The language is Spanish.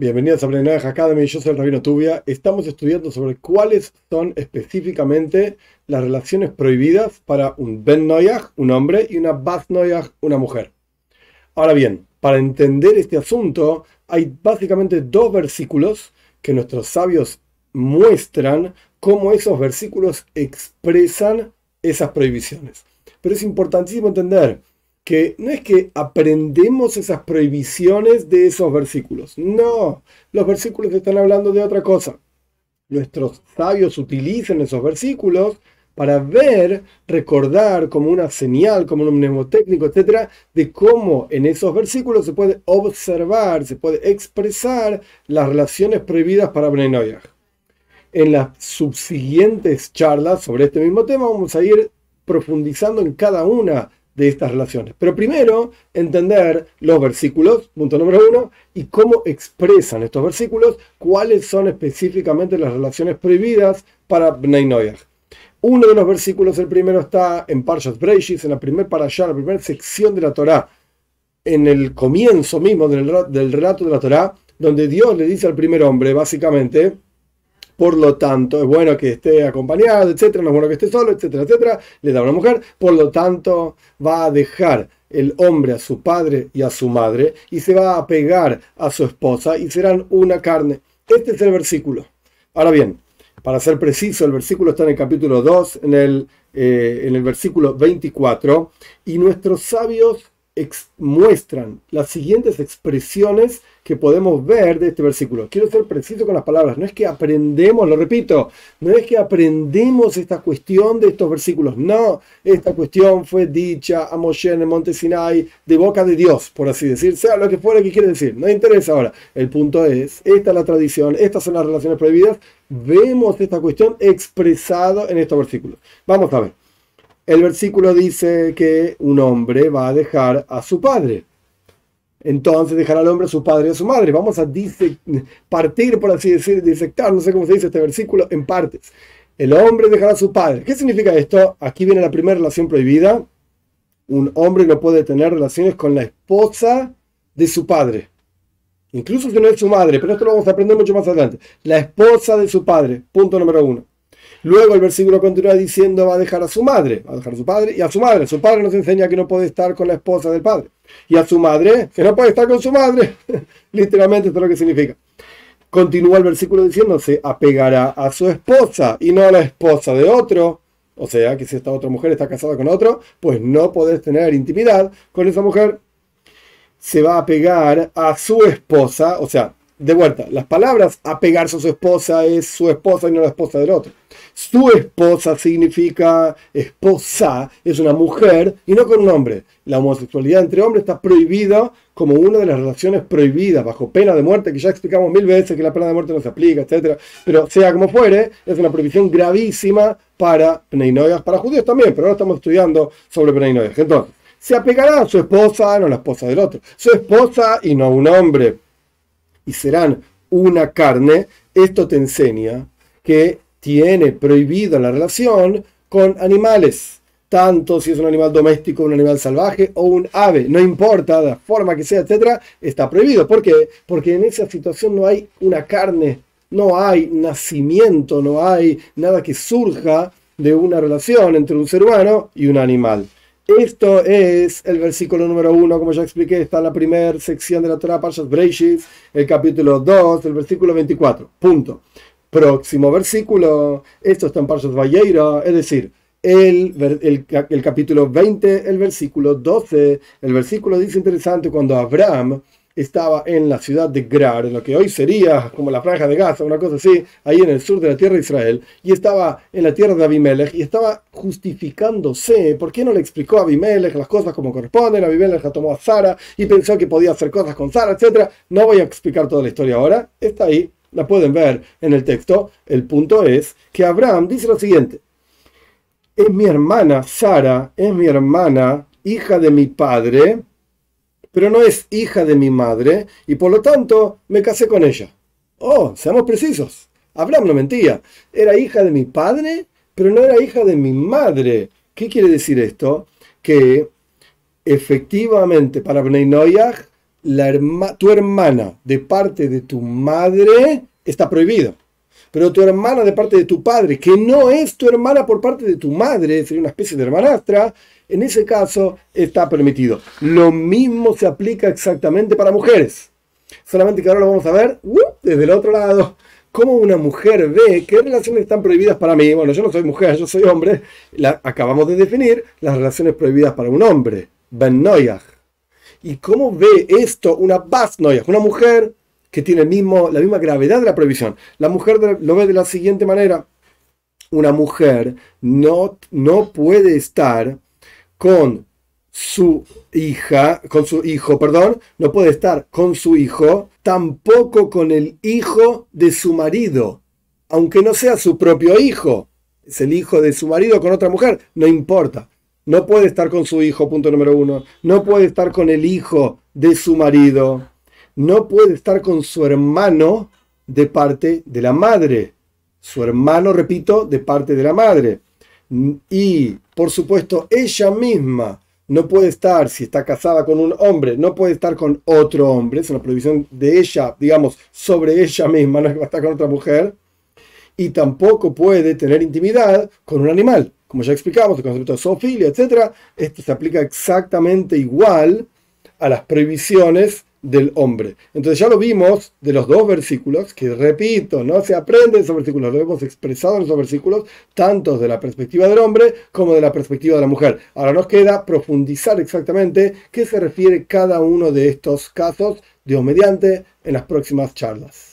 Bienvenidos a Brenner Academy, yo soy el Rabino Tubia. Estamos estudiando sobre cuáles son específicamente las relaciones prohibidas para un Ben Noyach, un hombre, y una Bas Noyach, una mujer. Ahora bien, para entender este asunto, hay básicamente dos versículos que nuestros sabios muestran cómo esos versículos expresan esas prohibiciones. Pero es importantísimo entender que no es que aprendemos esas prohibiciones de esos versículos. No, los versículos están hablando de otra cosa. Nuestros sabios utilizan esos versículos para ver, recordar como una señal, como un mnemotécnico, etcétera, de cómo en esos versículos se puede observar, se puede expresar las relaciones prohibidas para Bnei En las subsiguientes charlas sobre este mismo tema vamos a ir profundizando en cada una de estas relaciones. Pero primero, entender los versículos, punto número uno, y cómo expresan estos versículos, cuáles son específicamente las relaciones prohibidas para Bnei. Uno de los versículos, el primero está en Parshas Breishis, en la primera parasha, la primera sección de la Torá, en el comienzo mismo del, del relato de la Torá, donde Dios le dice al primer hombre, básicamente, por lo tanto, es bueno que esté acompañado, etcétera, no es bueno que esté solo, etcétera, etcétera, le da una mujer, por lo tanto, va a dejar el hombre a su padre y a su madre y se va a pegar a su esposa y serán una carne. Este es el versículo. Ahora bien, para ser preciso, el versículo está en el capítulo 2, en el, eh, en el versículo 24, y nuestros sabios muestran las siguientes expresiones que podemos ver de este versículo. Quiero ser preciso con las palabras. No es que aprendemos, lo repito, no es que aprendemos esta cuestión de estos versículos. No, esta cuestión fue dicha a Moshe en el monte Sinai de boca de Dios, por así decir, sea lo que fuera que quiere decir. No interesa ahora. El punto es, esta es la tradición, estas son las relaciones prohibidas. Vemos esta cuestión expresado en estos versículos. Vamos a ver. El versículo dice que un hombre va a dejar a su padre. Entonces dejará al hombre a su padre y a su madre. Vamos a partir, por así decir, disectar, no sé cómo se dice este versículo, en partes. El hombre dejará a su padre. ¿Qué significa esto? Aquí viene la primera relación prohibida. Un hombre no puede tener relaciones con la esposa de su padre. Incluso si no es su madre, pero esto lo vamos a aprender mucho más adelante. La esposa de su padre, punto número uno. Luego el versículo continúa diciendo va a dejar a su madre, va a dejar a su padre y a su madre. Su padre nos enseña que no puede estar con la esposa del padre. Y a su madre, que no puede estar con su madre. Literalmente esto es lo que significa. Continúa el versículo diciendo se apegará a su esposa y no a la esposa de otro. O sea, que si esta otra mujer está casada con otro, pues no podés tener intimidad con esa mujer. Se va a pegar a su esposa, o sea, de vuelta, las palabras apegarse a su esposa es su esposa y no la esposa del otro. Su esposa significa esposa, es una mujer y no con un hombre. La homosexualidad entre hombres está prohibida como una de las relaciones prohibidas bajo pena de muerte, que ya explicamos mil veces que la pena de muerte no se aplica, etc. Pero sea como fuere, es una prohibición gravísima para Pneinoias, para judíos también, pero ahora estamos estudiando sobre Pneinoias. Entonces, se apegará a su esposa, no a la esposa del otro. Su esposa y no un hombre. Y serán una carne. Esto te enseña que tiene prohibido la relación con animales, tanto si es un animal doméstico, un animal salvaje o un ave, no importa la forma que sea, etcétera, está prohibido. ¿Por qué? Porque en esa situación no hay una carne, no hay nacimiento, no hay nada que surja de una relación entre un ser humano y un animal. Esto es el versículo número uno, como ya expliqué, está en la primera sección de la Torah Parshas Breishis, el capítulo 2, el versículo 24. Punto. Próximo versículo, esto está en Parshas Valleira, es decir, el, el, capítulo 20, el versículo 12. El versículo dice interesante cuando Abraham estaba en la ciudad de Grar, en lo que hoy sería como la franja de Gaza, una cosa así, ahí en el sur de la tierra de Israel, y estaba en la tierra de Abimelech y estaba justificándose. ¿Por qué no le explicó a Abimelech las cosas como corresponden? Abimelech la tomó a Sara y pensó que podía hacer cosas con Sara, etc. No voy a explicar toda la historia ahora, está ahí la pueden ver en el texto. El punto es que Abraham dice lo siguiente. Es mi hermana Sara, es mi hermana, hija de mi padre, pero no es hija de mi madre, y por lo tanto me casé con ella. Oh, seamos precisos. Abraham no mentía. Era hija de mi padre, pero no era hija de mi madre. ¿Qué quiere decir esto? Que efectivamente para Bnei tu hermana de parte de tu madre está prohibido. Pero tu hermana de parte de tu padre, que no es tu hermana por parte de tu madre, sería una especie de hermanastra, en ese caso está permitido. Lo mismo se aplica exactamente para mujeres. Solamente que ahora lo vamos a ver uh, desde el otro lado. Cómo una mujer ve qué relaciones están prohibidas para mí. Bueno, yo no soy mujer, yo soy hombre. Acabamos de definir las relaciones prohibidas para un hombre. Ben. ¿Y cómo ve esto una Bas Noyach? Una mujer que tiene mismo, la misma gravedad de la prohibición. La mujer lo ve de la siguiente manera. Una mujer no, no puede estar con su hija, con su hijo, perdón, no puede estar con su hijo, tampoco con el hijo de su marido, aunque no sea su propio hijo. Es el hijo de su marido con otra mujer, no importa. No puede estar con su hijo, punto número uno. No puede estar con el hijo de su marido no puede estar con su hermano de parte de la madre. Su hermano, repito, de parte de la madre. Y, por supuesto, ella misma no puede estar, si está casada con un hombre, no puede estar con otro hombre. Es una prohibición de ella, digamos, sobre ella misma, no es que va a estar con otra mujer. Y tampoco puede tener intimidad con un animal. Como ya explicamos, el concepto de zoofilia, etc. Esto se aplica exactamente igual a las prohibiciones del hombre. Entonces ya lo vimos de los dos versículos, que repito, no se aprende de esos versículos, lo hemos expresado en esos versículos, tanto de la perspectiva del hombre como de la perspectiva de la mujer. Ahora nos queda profundizar exactamente qué se refiere cada uno de estos casos, Dios mediante, en las próximas charlas.